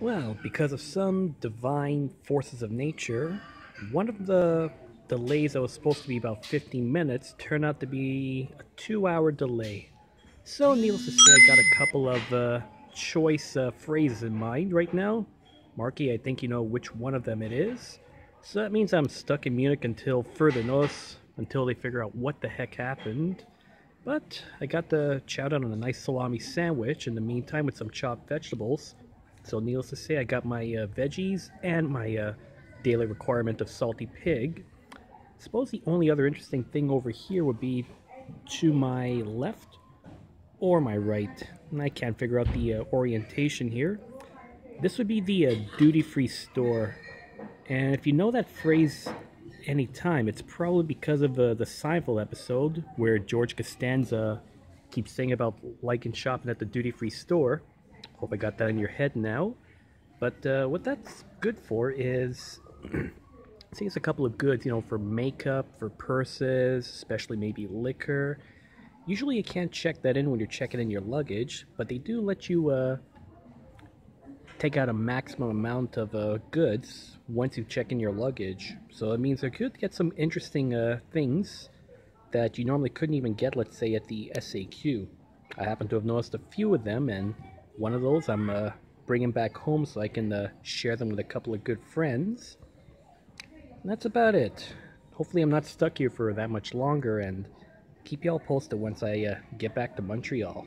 Well, because of some divine forces of nature, one of the delays that was supposed to be about 15 minutes turned out to be a two hour delay. So, needless to say, I got a couple of uh, choice uh, phrases in mind right now. Marky, I think you know which one of them it is. So that means I'm stuck in Munich until further notice, until they figure out what the heck happened. But I got to chow down on a nice salami sandwich in the meantime with some chopped vegetables. So needless to say, I got my uh, veggies and my uh, daily requirement of salty pig. I suppose the only other interesting thing over here would be to my left or my right. And I can't figure out the uh, orientation here. This would be the uh, duty-free store. And if you know that phrase anytime, it's probably because of uh, the Seinfeld episode where George Costanza keeps saying about liking shopping at the duty-free store. Hope I got that in your head now. But uh, what that's good for is, see, it's a couple of goods, you know, for makeup, for purses, especially maybe liquor. Usually you can't check that in when you're checking in your luggage, but they do let you uh, take out a maximum amount of uh, goods once you check in your luggage. So it means they could get some interesting uh, things that you normally couldn't even get, let's say, at the SAQ. I happen to have noticed a few of them, and one of those I'm uh, bringing back home so I can uh, share them with a couple of good friends. And that's about it. Hopefully, I'm not stuck here for that much longer, and keep y'all posted once I uh, get back to Montreal.